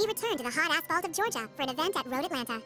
we return to the hot asphalt of Georgia for an event at Road Atlanta.